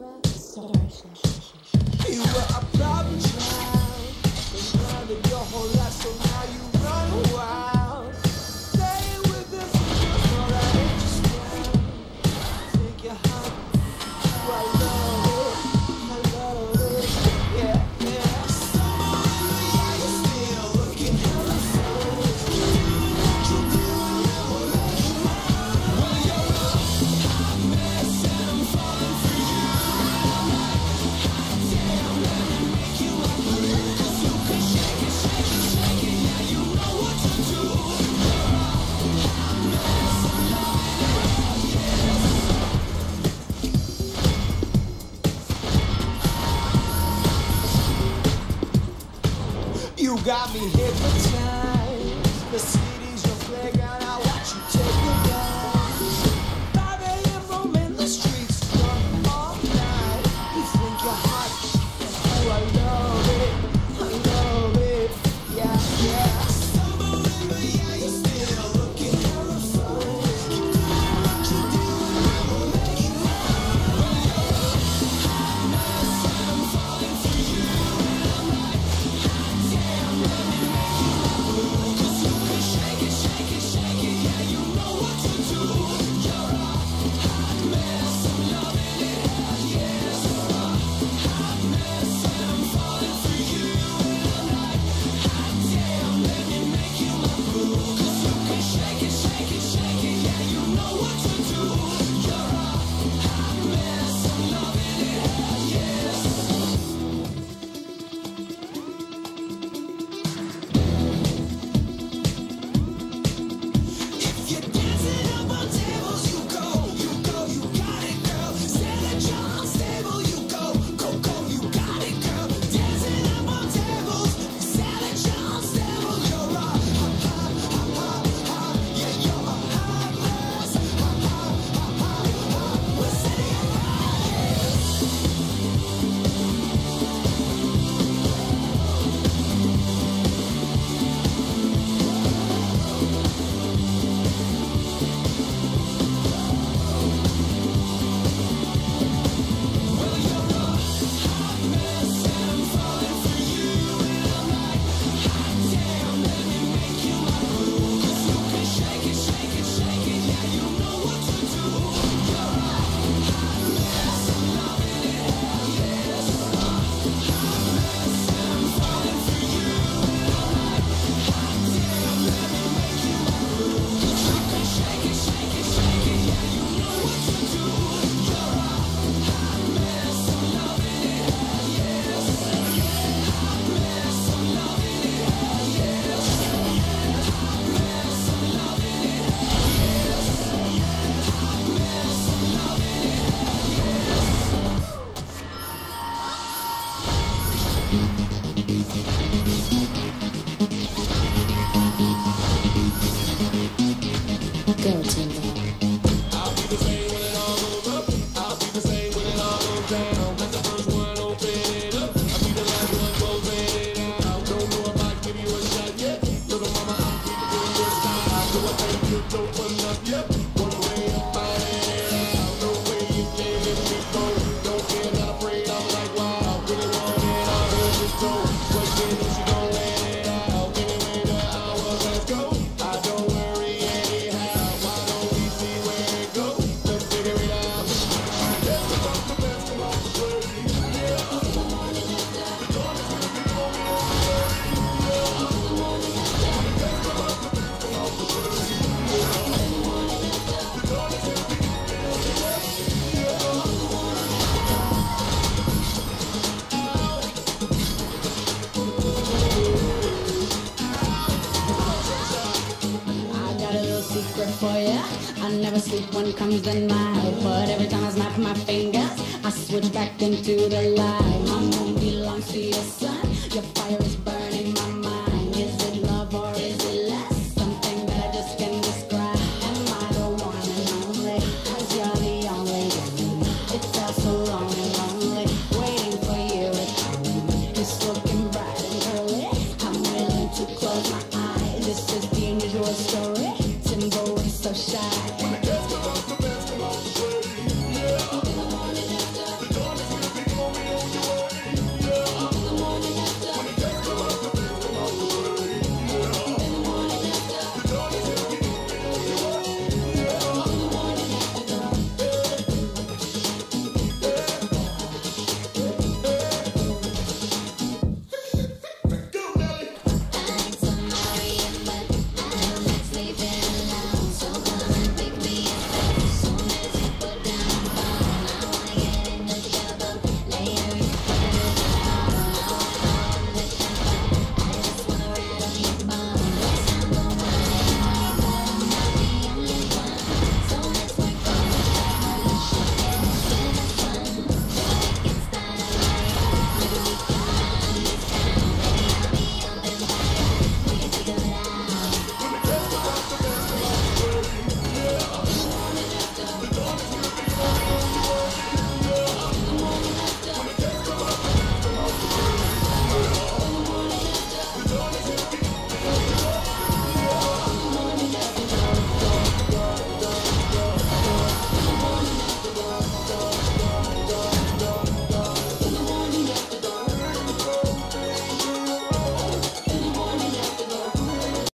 You were a problem? You got me hypnotized. Go, I'll be the same when it all goes up. I'll be the same when it all goes down. for ya. I never sleep when comes the night, but every time I snap my fingers, I switch back into the light. My moon belongs to you.